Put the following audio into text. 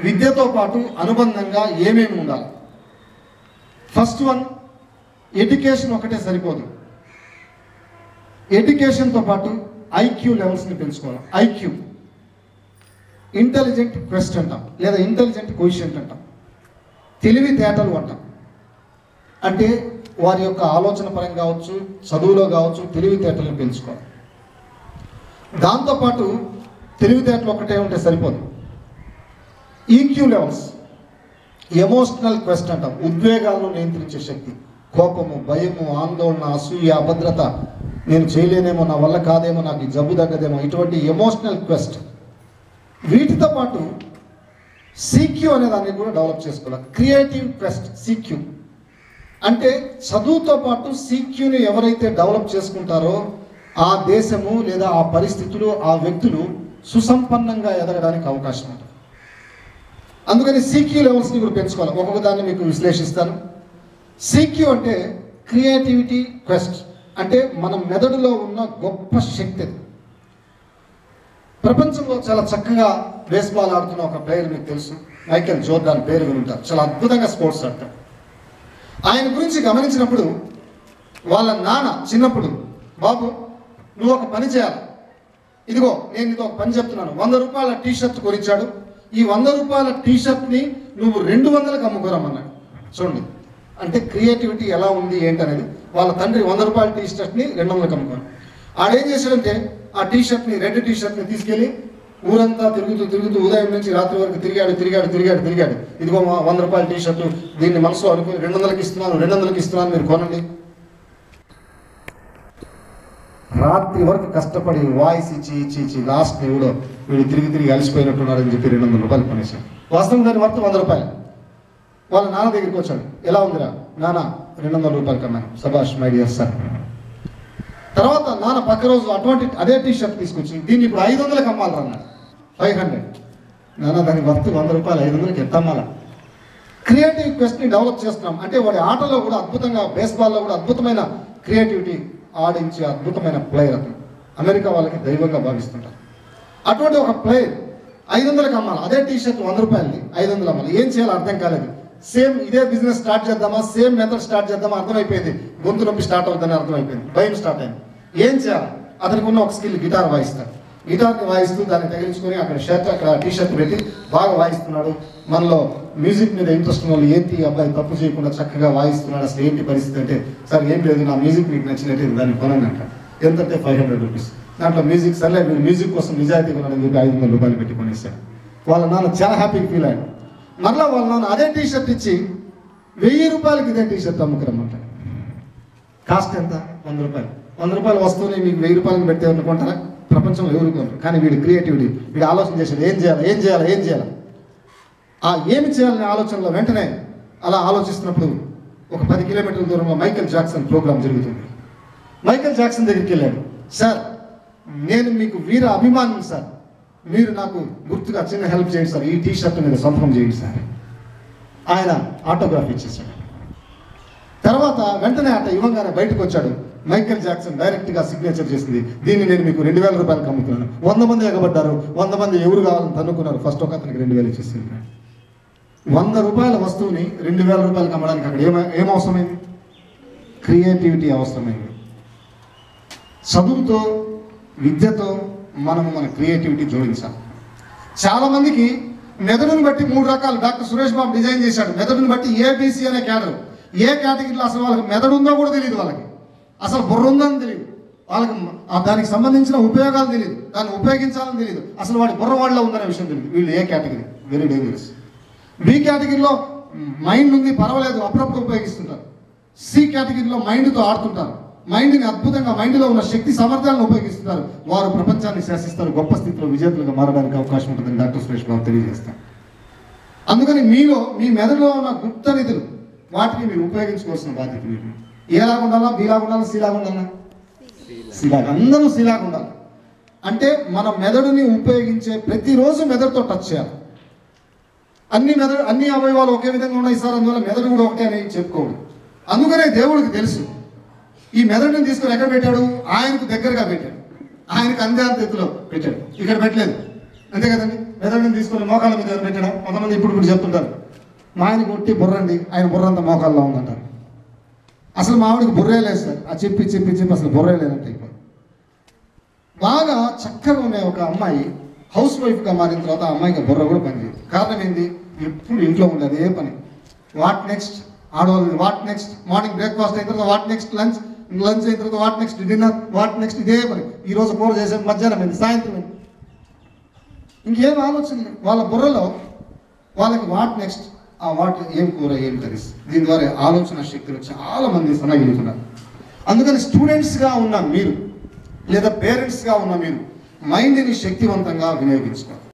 విద్యతో పాటు అనుబంధంగా ఏమేమి ఉండాలి? ఫస్ట్ వన్ ఎడ్యుకేషన్ ఒకటే సరిపోదు. ఎడ్యుకేషన్తో పాటు ఐక్యూ లెవెల్స్ని పెంచుకోవాలి. ఐక్యూ ఇంటెలిజెంట్ క్వెస్ట్ అంటాం లేదా ఇంటెలిజెంట్ క్వశ్చన్ అంటాం. తెలివితేటలు అంటాం. అంటే వారి యొక్క ఆలోచన పరంగా కావచ్చు చదువులో కావచ్చు తెలివితేటలను పెంచుకోవాలి. దాంతోపాటు తెలివితేటలు ఒకటే ఉంటే సరిపోదు. ఈక్యూ లెవెల్స్ ఎమోషనల్ క్వెస్ట్ అంటాం. ఉద్వేగాలను నియంత్రించే శక్తి. కోపము భయము ఆందోళన అసూయ అభద్రత. నేను చేయలేనేమో నా వల్ల కాదేమో నాకు ఈ జబ్బు తగ్గదేమో ఇటువంటి ఎమోషనల్ క్వెస్ట్ వీటితో పాటు సీక్యూ అనే దాన్ని కూడా డెవలప్ చేసుకోవాలి. క్రియేటివ్ క్వెస్ట్ సీక్యూ అంటే చదువుతో పాటు సీక్యూని ఎవరైతే డెవలప్ చేసుకుంటారో ఆ దేశము లేదా ఆ పరిస్థితులు ఆ వ్యక్తులు సుసంపన్నంగా ఎదగడానికి అవకాశం ఉంటుంది. అందుకని సీక్యూ లెవెల్స్ని కూడా పెంచుకోవాలి. ఒక్కొక్క దాన్ని మీకు విశ్లేషిస్తాను. సీక్యూ అంటే క్రియేటివిటీ క్వెస్ట్. అంటే మన మెదడులో ఉన్న గొప్ప శక్తి అది. ప్రపంచంలో చాలా చక్కగా బేస్బాల్ ఆడుతున్న ఒక ప్లేయర్ మీకు తెలుసు. మైకెల్ జోర్డాన్ పేరు వింటారు చాలా అద్భుతంగా స్పోర్ట్స్ ఆడతారు ఆయన గురించి గమనించినప్పుడు వాళ్ళ నాన్న చిన్నప్పుడు బాబు నువ్వు ఒక పని చేయాలి. ఇదిగో నేను నీతో ఒక పని చెప్తున్నాను. వంద రూపాయల టీ షర్ట్ కొనిచ్చాడు. ఈ వంద రూపాయల టీ షర్ట్ని నువ్వు రెండు వందలకు అమ్ముకోరమ్మన్నాడు చూడండి. అంటే క్రియేటివిటీ ఎలా ఉంది ఏంటనేది. వాళ్ళ తండ్రి వంద రూపాయల టీ షర్ట్ని రెండు వందలకు అమ్ముకోరు. ఆడేం చేశాడంటే ఆ టీ షర్ట్ని రెడ్ టీ షర్ట్ని తీసుకెళ్ళి ఊరంతా తిరుగుతూ తిరుగుతూ ఉదయం నుంచి రాత్రి వరకు తిరిగాడు తిరిగాడు తిరిగాడు తిరిగాడు. ఇదిగో వంద రూపాయల టీ షర్టు దీన్ని మనసులో అనుకుని రెండు వందలకి ఇస్తున్నాను రెండు వందలకి ఇస్తున్నాను మీరు కొనండి. రాత్రి వరకు కష్టపడి వాయిస్ ఇచ్చి ఇచ్చి ఇచ్చి లాస్ట్ ఎవడో వీడు తిరిగి తిరిగి అలసిపోయినట్టున్నారని చెప్పి రెండు వందల రూపాయలు కొనేసాడు వాస్తవం దాని వర్త్ వంద రూపాయలు. వాళ్ళ నాన్న దగ్గరికి వచ్చాడు. ఎలా ఉందిరా? నాన్న రెండు వందల రూపాయలు కమ్మాను. సభాష్ మై డియర్ సార్ తర్వాత నాన్న పక్క రోజు అటువంటి అదే టీ షర్ట్ తీసుకొచ్చి దీన్ని ఇప్పుడు ఐదు వందలకు అమ్మాలి అన్నాడు. Five hundred. నాన్న దాని వర్త్ వంద రూపాయలు ఐదు వందలకి ఎంత అమ్మాలా? క్రియేటివ్ క్వెస్ట్ని డెవలప్ చేస్తున్నాం. అంటే వాడి ఆటలో కూడా అద్భుతంగా బేస్బాల్లో కూడా అద్భుతమైన క్రియేటివిటీ ఆడించే అద్భుతమైన ప్లేయర్ అతను. అమెరికా వాళ్ళకి దైవంగా భావిస్తుంటారు. అటువంటి ఒక ప్లేయర్ ఐదు వందలకు అమ్మాలి. అదే టీ షర్ట్ వంద రూపాయలది. ఐదు వందలు అమ్మాలి. ఏం చేయాలో అర్థం కాలేదు. సేమ్ ఇదే బిజినెస్ స్టార్ట్ చేద్దామా? సేమ్ మెథడ్ స్టార్ట్ చేద్దామా? అర్థమైపోయింది. గొంతు నొప్పి స్టార్ట్ అవుతుందని అర్థమైపోయింది. భయం స్టార్ట్ అయింది. ఏం చేయాలి? అతనికి ఉన్న ఒక స్కిల్ గిటార్ వాయిస్తాడు గిటార్ని వాయిస్తూ దాన్ని తగిలించుకొని అక్కడ షర్ట్ అక్కడ టీ షర్ట్ పెట్టి బాగా వాయిస్తున్నాడు. మనలో మ్యూజిక్ మీద ఇంట్రెస్ట్ ఉన్న వాళ్ళు ఏంటి అబ్బాయి తప్పు చేయకుండా చక్కగా వాయిస్తున్నాడు? అసలు ఏంటి పరిస్థితి అంటే సార్ ఏం లేదు నా మ్యూజిక్ మీకు నచ్చినట్టు దాన్ని కొనండి అంట ఎంతంటే ఫైవ్ హండ్రెడ్ రూపీస్. దాంట్లో మ్యూజిక్ సర్లే మీరు మ్యూజిక్ కోసం నిజాయితీ కొనని చెప్పి ఐదు వందల రూపాయలు పెట్టి కొనేసాడు వాళ్ళ నాన్న చాలా హ్యాపీ ఫీల్ అయ్యాడు. మరలా వాళ్ళ నాన్న అదే టీ షర్ట్ ఇచ్చి వెయ్యి రూపాయలకి ఇదే టీ షర్ట్ అమ్ముకురమ్మంటాడు కాస్ట్ ఎంత? వంద రూపాయలు. వంద రూపాయలు వస్తువుని మీకు వెయ్యి రూపాయలకి పెడితే అనుకుంటారా ప్రపంచంలో ఎవరు కొనరు కానీ వీడి క్రియేటివిటీ వీడు ఆలోచన చేశాడు ఏం చేయాలి ఏం చేయాలి ఏం చేయాలి? ఆ ఏమి చేయాలనే ఆలోచనలో వెంటనే అలా ఆలోచిస్తున్నప్పుడు ఒక పది కిలోమీటర్ల దూరంలో మైకేల్ జాక్సన్ ప్రోగ్రాం జరుగుతుంది. మైకేల్ జాక్సన్ దగ్గరికి వెళ్ళాడు. సార్ నేను మీకు వీర అభిమానం సార్. మీరు నాకు గుర్తుగా చిన్న హెల్ప్ చేయండి సార్. ఈ టీ షర్ట్ మీద సంతకం చేయండి సార్. ఆయన ఆటోగ్రాఫ్ ఇచ్చేసాడు తర్వాత వెంటనే అట ఇవ్వగానే బయటకు వచ్చాడు. మైకేల్ జాక్సన్ డైరెక్ట్గా సిగ్నేచర్ చేసింది. దీన్ని నేను మీకు రెండు వేల రూపాయలకు అమ్ముతున్నాను. వంద మంది ఎగబడ్డారు. వంద మంది ఎవరు కావాలని తన్నుకున్నారు. ఫస్ట్ ఒక అతనికి రెండు వేలు ఇచ్చేసింది వంద రూపాయల వస్తువుని రెండు వేల రూపాయలకు అమ్మడానికి అక్కడ ఏమ ఏం అవసరమైంది? క్రియేటివిటీ అవసరమైంది. చదువుతో విద్యతో మనము మన క్రియేటివిటీ జోడించాలి. చాలామందికి మెదడును మెదడుని బట్టి మూడు రకాలు. డాక్టర్ సురేష్ బాబు డిజైన్ చేశాడు. మెదడుని బట్టి ఏబీసీ అనే క్యాడర్. ఏ కేటగిరీలో అసలు వాళ్ళకి మెదడు ఉందో కూడా తెలియదు వాళ్ళకి. అసలు బుర్ర ఉందని తెలియదు వాళ్ళకి దానికి సంబంధించిన ఉపయోగాలు తెలియదు దాన్ని ఉపయోగించాలని తెలియదు అసలు వాడి బుర్ర వాళ్ళలో ఉందనే విషయం తెలియదు వీళ్ళు ఏ కేటగిరీ? వెరీ డేంజరస్ బి కేటగిరీలో మైండ్ ఉంది పర్వాలేదు అప్పుడప్పుడు ఉపయోగిస్తుంటారు. సి కేటగిరీలో మైండ్తో ఆడుతుంటారు. మైండ్ని అద్భుతంగా మైండ్లో ఉన్న శక్తి సామర్థ్యాలను ఉపయోగిస్తున్నారు వారు ప్రపంచాన్ని శాసిస్తారు గొప్ప స్థితిలో విజేతలుగా మారడానికి అవకాశం ఉంటుందని డాక్టర్ సురేష్ బాబు తెలియజేస్తారు. అందుకని మీలో మీ మెదడులో ఉన్న గుప్త నిధులు వాటిని మీరు ఉపయోగించుకోవాల్సిన బాధ్యత మీరు. ఏలాగా ఉండాలా బీలాగా ఉండాలా సీలాగా ఉండాలా సీలాగా అందరూ సీలాగా ఉండాలి అంటే మన మెదడుని ఉపయోగించే ప్రతిరోజు మెదడుతో టచ్ చేయాలి. అన్ని మెదడు అన్ని అవయవాలు ఒకే విధంగా ఉన్నాయి సార్ అందువల్ల మెదడు కూడా ఒకటే అని చెప్పుకోడు అందుకనే దేవుడికి తెలుసు. ఈ మెదడుని తీసుకొని ఎక్కడ పెట్టాడు? ఆయనకు దగ్గరగా పెట్టాడు. ఆయనకు అందే ఎత్తులో పెట్టాడు. ఇక్కడ పెట్టలేదు. అంతే కదండి? మెదడుని తీసుకొని మోకాళ్ళ మీద పెట్టడం? కొంతమంది ఇప్పుడు ఇప్పుడు చెప్తుంటారు. మా ఆయన కొట్టి బుర్రండి ఆయన బుర్రంత మోకాల్లో ఉందంటారు. అసలు మామిడికి బుర్రే లేదు సార్. ఆ చెప్పి చెప్పి చెప్పి అసలు బుర్రే లేదంటే ఇప్పుడు బాగా చక్కగా ఉండే ఒక అమ్మాయి హౌస్ వైఫ్గా మారిన తర్వాత ఆ అమ్మాయికి బుర్ర కూడా పనిచేయదు. కారణం ఏంది ఎప్పుడు ఇంట్లో ఉండదు ఏ పని? వాట్ నెక్స్ట్ ఆడవాళ్ళు వాట్ నెక్స్ట్ మార్నింగ్ బ్రేక్ఫాస్ట్ అయిన తర్వాత వాట్ నెక్స్ట్ లంచ్ లంచ్ అయిన తర్వాత what next dinner what next ఇదే పని. ఈ రోజు కూర చేసే మధ్యాహ్నం అయింది సాయంత్రం అయింది. ఇంకేం ఆలోచన వాళ్ళ బుర్రలో వాళ్ళకి వాట్ నెక్స్ట్ ఆ వాట్ ఏం కూర ఏం కర్రీస్? దీని ద్వారా ఆలోచన శక్తులు చాలా మంది సన్నగిలుతున్నారు అందుకని స్టూడెంట్స్గా ఉన్న మీరు లేదా పేరెంట్స్గా ఉన్న మీరు మైండ్ని శక్తివంతంగా వినియోగించుకోవాలి.